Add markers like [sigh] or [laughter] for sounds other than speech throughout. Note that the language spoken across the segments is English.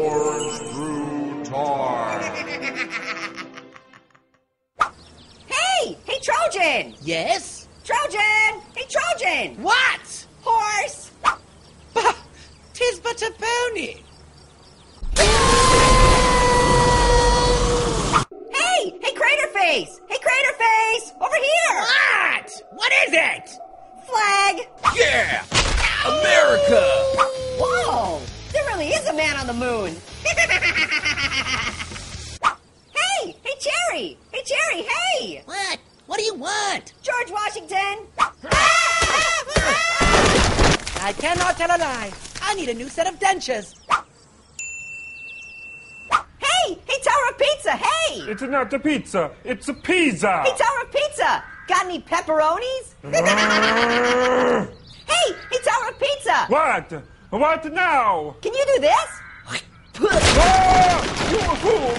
Orange Brew Time. Hey! Hey, Trojan! Yes? Trojan! Hey, Trojan! What? Horse! Bah, tis but a pony. Hey! Hey, Crater Face! Hey, Crater Face! Over here! What? What is it? Flag! Yeah! America! Whoa! There really is a man on the moon! hey! Hey, Cherry! Hey, Cherry, hey! What? What do you want? George Washington! I cannot tell a lie. I need a new set of dentures. Hey! Hey, Tower of Pizza, hey! It's not a pizza, it's a Pisa. Hey, Tower of Pizza! Got any pepperonis? [laughs] hey! Hey, Tower of Pizza! What? What now? Can you do this? Ah! You a fool!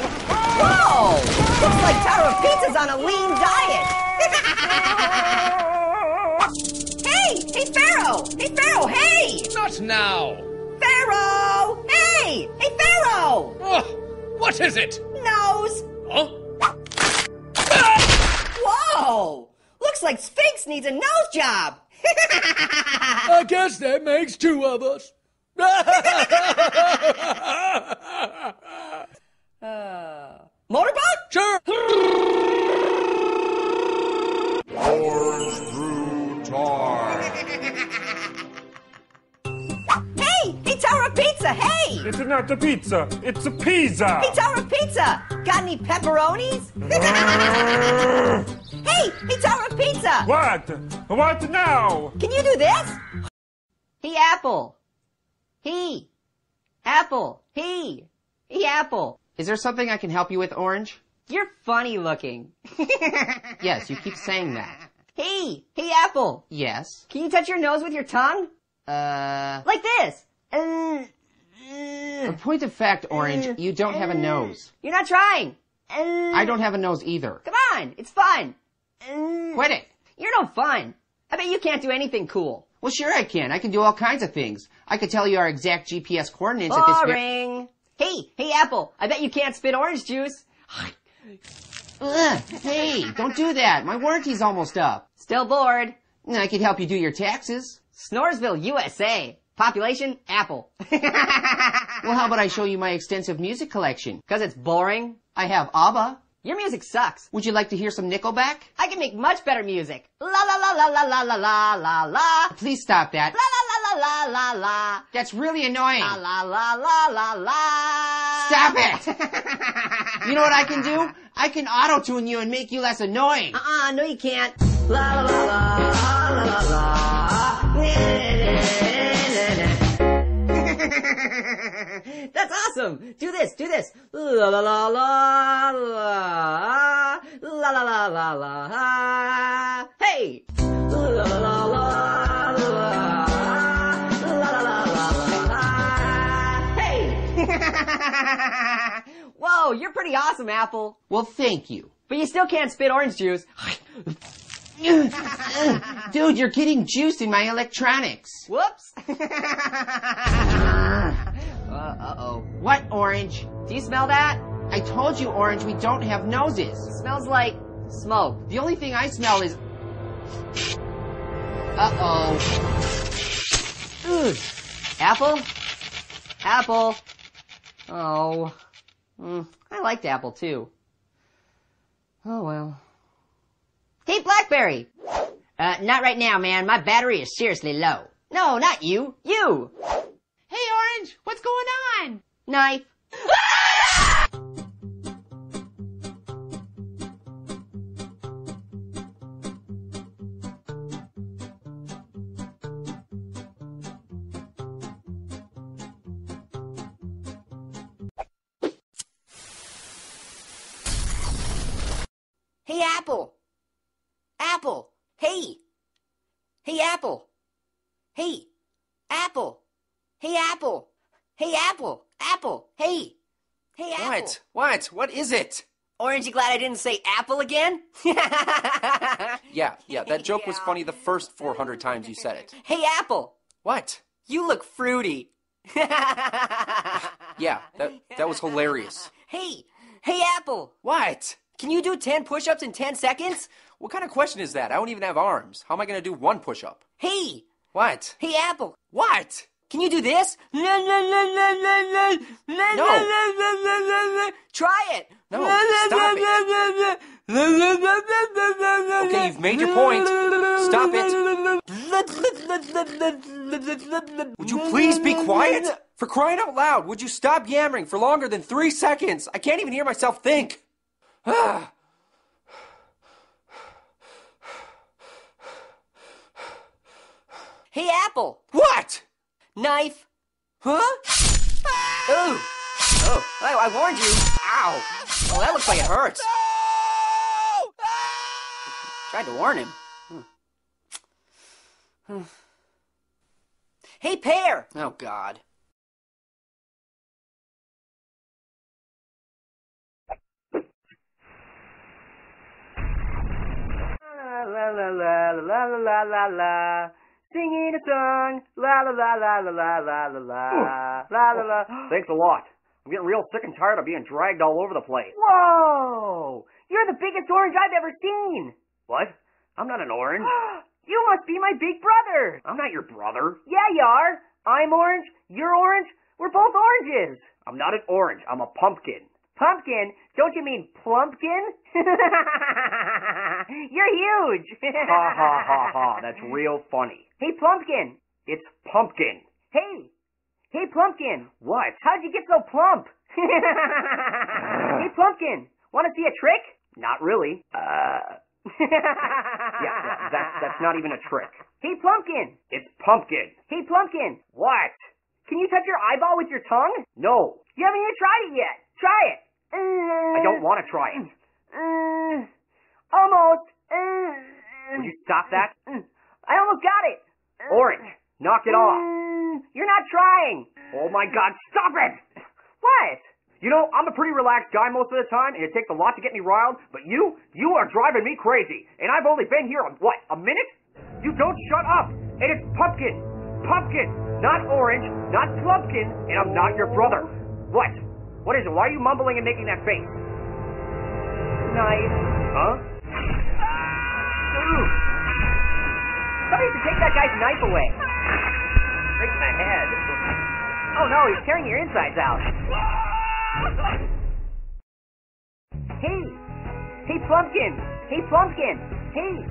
Whoa! Looks like Tower of Pizza's on a lean diet! [laughs] hey! Hey, Pharaoh! Hey, Pharaoh, hey! Not now. Pharaoh! Hey! Hey, Pharaoh! Oh, what is it? Nose! Huh? Whoa! Looks like Sphinx needs a nose job! [laughs] I guess that makes two of us. Uh, Motorboat? Sure. Orange Brew Time. Hey! Hey, Tower of Pizza, hey! It's not a pizza, it's a Pisa. Hey, Tower of Pizza! Got any pepperonis? [laughs] hey! Hey, Tower of Pizza! What? What now? Can you do this? He apple. He. Apple. He. He apple. Is there something I can help you with, Orange? You're funny looking. [laughs] Yes, you keep saying that. he. He apple. Yes. Can you touch your nose with your tongue? Uh, Like this. A mm. point of fact, Orange, you don't have a nose. You're not trying. Mm. I don't have a nose either. Come on. It's fun. Mm. Quit it. You're no fun. I bet you can't do anything cool. Well, sure I can. I can do all kinds of things. I could tell you our exact GPS coordinates at this very... Boring. Hey, hey, Apple. I bet you can't spit orange juice. [sighs] Ugh, hey, don't do that. My warranty's almost up. Still bored. I could help you do your taxes. Snoresville, USA. Population, Apple. [laughs] Well, how about I show you my extensive music collection? Cause it's boring. I have ABBA. Your music sucks. Would you like to hear some Nickelback? I can make much better music. La la la la la la la la la la. Please stop that. La la la la la la la. That's really annoying. La la la la la la. Stop it! You know what I can do? I can auto-tune you and make you less annoying. Uh-uh, no you can't. La la la la la la la. That's awesome. Do this, do this. La la la la la. La la la la la. Hey. La la la la la. La la la la la. Hey. Whoa, you're pretty awesome, Apple. Well, thank you. But you still can't spit orange juice. Dude, you're getting juice in my electronics. Whoops. Uh, uh-oh. What, Orange? Do you smell that? I told you, Orange, we don't have noses. It smells like smoke. The only thing I smell is... Uh-oh. Ugh. Apple? Apple. Oh. Mm, I liked apple too. Oh well. Hey, Blackberry! Uh, not right now, man. My battery is seriously low. No, not you. You! Hey, Orange, what's going on? Knife. Hey, Apple. Apple. Hey. Hey, Apple. Hey. Apple. Hey, Apple. Hey, Apple. Apple. Hey. Hey, Apple. What? What? What is it? Orange, you glad I didn't say apple again? [laughs] Yeah, yeah, that joke was funny the first 400 times you said it. Hey, Apple. What? You look fruity. [laughs] Yeah, that, that was hilarious. Hey, hey, Apple. What? Can you do 10 push ups in 10 seconds? What kind of question is that? I don't even have arms. How am I gonna do one push up? Hey, What? hey, Apple. What? Can you do this? No. Try it. No, stop it. Okay, you've made your point. Stop it. Would you please be quiet? For crying out loud, would you stop yammering for longer than three seconds? I can't even hear myself think. Ah. Hey, Apple. What? Knife. Huh? [laughs] Ooh. Oh, I, I warned you. Ow. Oh, that looks like it hurts. Tried to warn him. Hmm. [sighs] hey, Pear. Oh, God. La la la la la la la la la. Singing a song. La la la la la la la la la. Hmm. La la la. Oh, thanks a lot. I'm getting real sick and tired of being dragged all over the place. Whoa! You're the biggest orange I've ever seen. What? I'm not an orange. [gasps] you must be my big brother. I'm not your brother. Yeah, you are. I'm orange. You're orange. We're both oranges. I'm not an orange. I'm a pumpkin. Pumpkin? Don't you mean plumpkin? [laughs] [laughs] You're huge. Ha ha ha ha. That's [laughs] real funny. Hey, Plumpkin. It's pumpkin. Hey. Hey, Plumpkin. What? How'd you get so plump? [laughs] hey, Plumpkin. Want to see a trick? Not really. Uh. Yeah, yeah, that's that's not even a trick. Hey, Plumpkin. It's pumpkin. Hey, Plumpkin. What? Can you touch your eyeball with your tongue? No, You haven't even tried it yet. Try it. I don't want to try it. Uh, almost. Would you stop that? I almost got it. Orange, knock it off. Mm, You're not trying. Oh my god, stop it! What? You know, I'm a pretty relaxed guy most of the time, and it takes a lot to get me riled, but you, you are driving me crazy. And I've only been here, what, a minute? You don't shut up! And it's pumpkin! Pumpkin! Not orange, not plumpkin, and I'm not your brother. What? What is it? Why are you mumbling and making that face? Nice. Huh? Somebody should take that guy's knife away. Break my head. Oh no, he's tearing your insides out. Hey! Hey, Plumpkin! Hey, Plumpkin! Hey!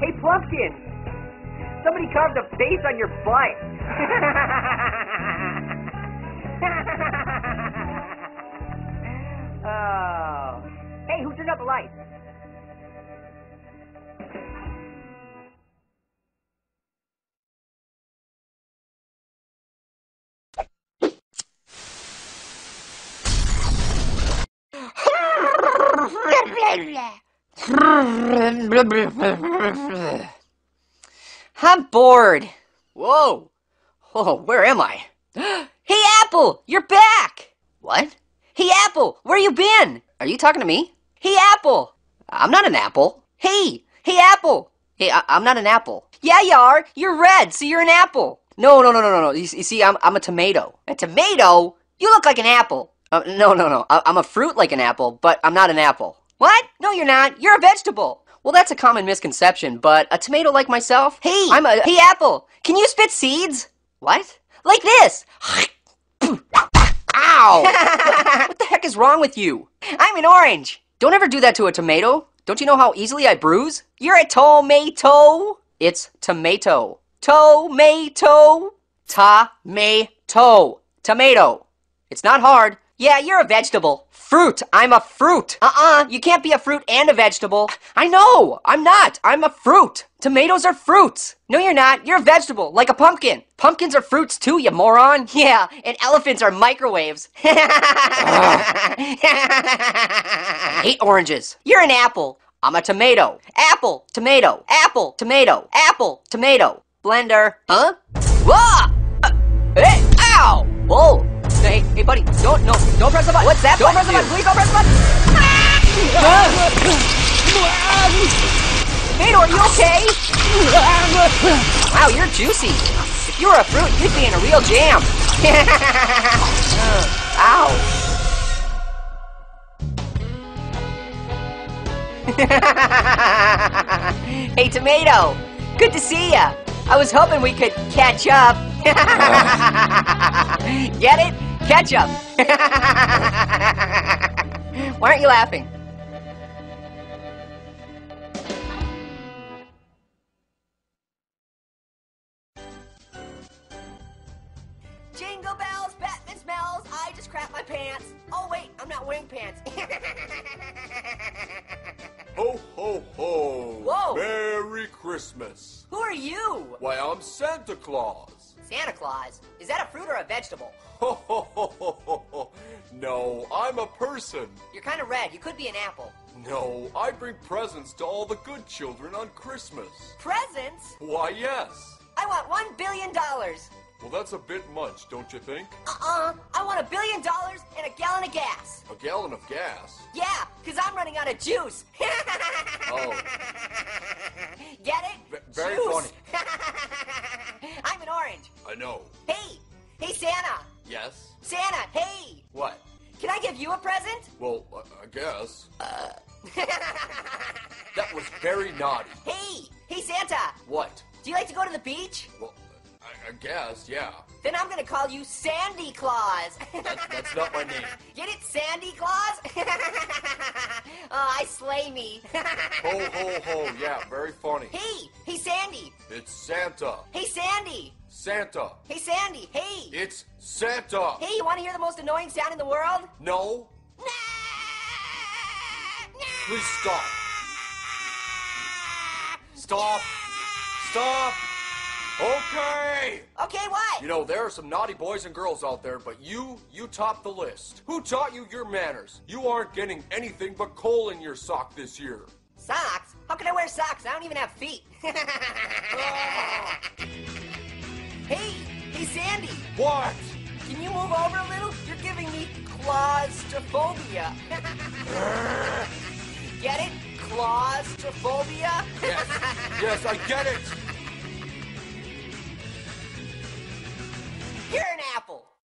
Hey, Plumpkin! Somebody carved a face on your butt! [laughs] oh. Hey, who turned out the lights? I'm bored. Whoa. Whoa, where am I? [gasps] hey, Apple, you're back. What? Hey, Apple, where you been? Are you talking to me? Hey, Apple. I'm not an apple. Hey, hey, Apple. Hey, I- I'm not an apple. Yeah, you are. You're red, so you're an apple. No, no, no, no, no, no. You, you see, I'm, I'm a tomato. A tomato? You look like an apple. Uh, no, no, no. I, I'm a fruit like an apple, but I'm not an apple. What? No, you're not. You're a vegetable. Well, that's a common misconception, but a tomato like myself? Hey, I'm a. Hey, apple. Can you spit seeds? What? Like this. Ow! [laughs] what, the heck is wrong with you? I'm an orange. Don't ever do that to a tomato. Don't you know how easily I bruise? You're a tomato. It's tomato. Tomato. Tomato. Tomato. It's not hard. Yeah, you're a vegetable. Fruit. I'm a fruit. Uh-uh. You can't be a fruit and a vegetable. I know. I'm not. I'm a fruit. Tomatoes are fruits. No, you're not. You're a vegetable, like a pumpkin. Pumpkins are fruits too, you moron. [laughs] Yeah, and elephants are microwaves. [laughs] I hate oranges. You're an apple. I'm a tomato. Apple, tomato, apple, tomato, apple, tomato. Blender. Huh? Whoa! Uh, hey, ow! Whoa! Hey, hey, buddy, don't, no, don't press the button. What's that? Don't press the button. Please don't press the button. [laughs] Tomato, are you okay? Wow, you're juicy. If you were a fruit, you'd be in a real jam. [laughs] Ow. [laughs] hey, Tomato. Good to see ya. I was hoping we could catch up. Get it? Catch up. [laughs] Why aren't you laughing? Jingle bells, Batman smells. I just crap my pants. Oh wait, I'm not wearing pants. [laughs] Ho, ho, ho. Whoa. Merry Christmas. Who are you? Why, I'm Santa Claus. Santa Claus. Is that a fruit or a vegetable? [laughs] No, I'm a person. You're kind of red. You could be an apple. No, I bring presents to all the good children on Christmas. Presents? Why, yes. I want one billion dollars. Well, that's a bit much, don't you think? Uh-uh. I want a billion dollars and a gallon of gas. A gallon of gas. Yeah, because I'm running out of juice. Oh, [laughs] Get it? V- very Juice. [laughs] I'm an orange. I know. Hey, hey Santa. Yes? Santa, hey. What? Can I give you a present? Well, I, I guess. Uh. That was very naughty. Hey, hey Santa. What? Do you like to go to the beach? Well, I, I guess, yeah. Then I'm gonna call you Sandy Claus. That's, that's not my name. [laughs] Get it, Sandy Claus? [laughs] oh, I slay me. Ho, ho, ho. Yeah, very funny. hey, hey Sandy. It's Santa. Hey Sandy. Santa. Hey Sandy. Hey. It's Santa. Hey, you want to hear the most annoying sound in the world? No, please stop. Stop. Stop. Okay. Okay, what? You know, there are some naughty boys and girls out there, but you, you top the list. Who taught you your manners? You aren't getting anything but coal in your sock this year. Socks? How can I wear socks? I don't even have feet. [laughs] Ah. Hey, hey Sandy. What? Can you move over a little? You're giving me claustrophobia. [laughs] Get it? Claustrophobia? Yes, yes, I get it.